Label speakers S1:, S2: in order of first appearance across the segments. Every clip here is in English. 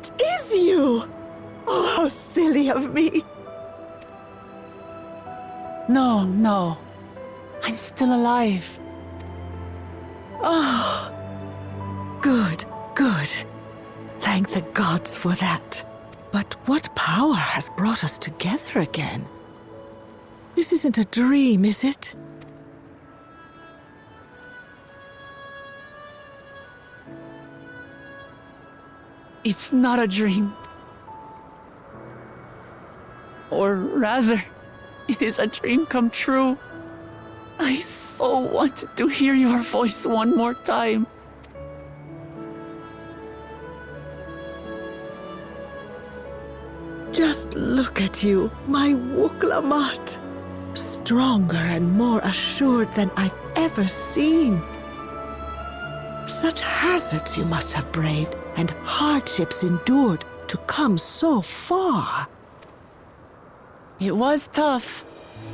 S1: It is you! Oh, how silly of me!
S2: No, no. I'm still alive.
S1: Oh, good, good. Thank the gods for that. But what power has brought us together again? This isn't a dream, is it?
S2: It's not a dream. Or rather, it is a dream come true. I so wanted to hear your voice one more time.
S1: Just look at you, my Wuk Lamat. Stronger and more assured than I've ever seen. Such hazards you must have braved and hardships endured to come so far.
S2: It was tough,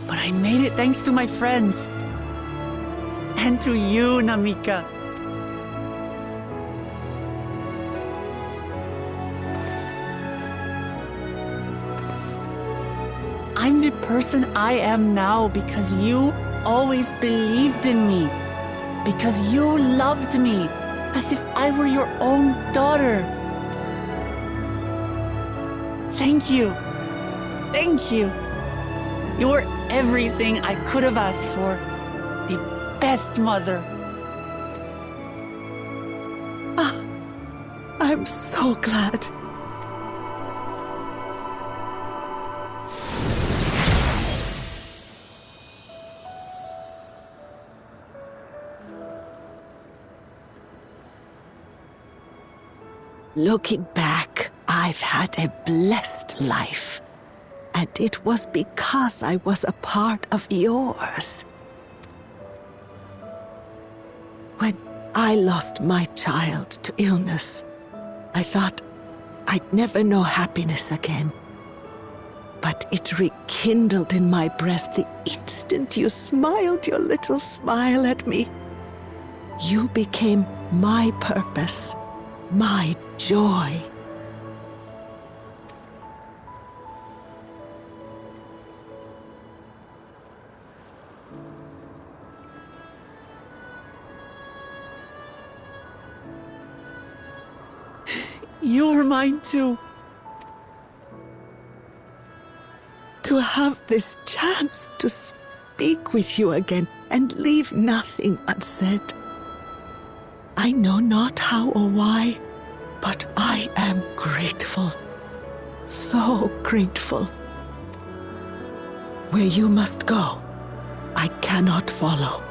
S2: but I made it thanks to my friends. And to you, Namikka. I'm the person I am now because you always believed in me. Because you loved me as if I were your own daughter. Thank you. Thank you. You're everything I could have asked for. The best mother.
S1: Ah, I'm so glad. Looking back, I've had a blessed life. And it was because I was a part of yours. When I lost my child to illness, I thought I'd never know happiness again. But it rekindled in my breast the instant you smiled your little smile at me. You became my purpose, my joy.
S2: You're mine too.
S1: To have this chance to speak with you again and leave nothing unsaid. I know not how or why, but I am grateful. So grateful. Where you must go, I cannot follow.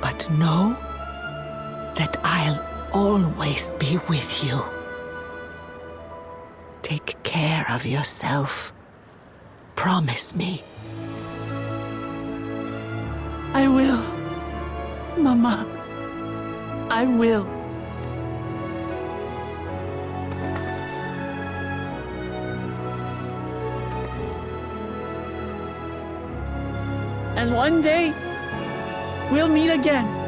S1: But know that I'll always be with you. Take care of yourself. Promise me.
S2: I will. Mama. I will. And one day, we'll meet again.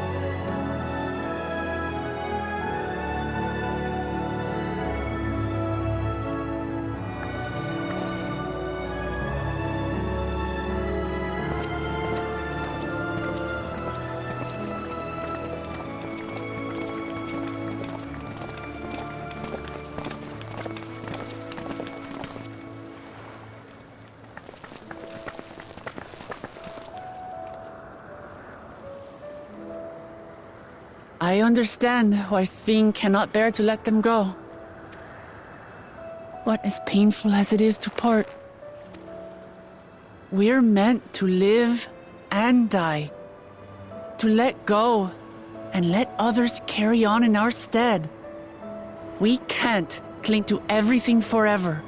S2: I understand why Sphene cannot bear to let them go. But as painful as it is to part, we're meant to live and die. To let go and let others carry on in our stead. We can't cling to everything forever.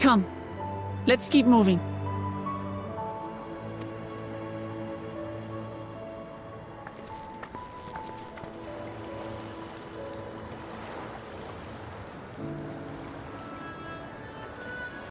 S2: Come, let's keep moving.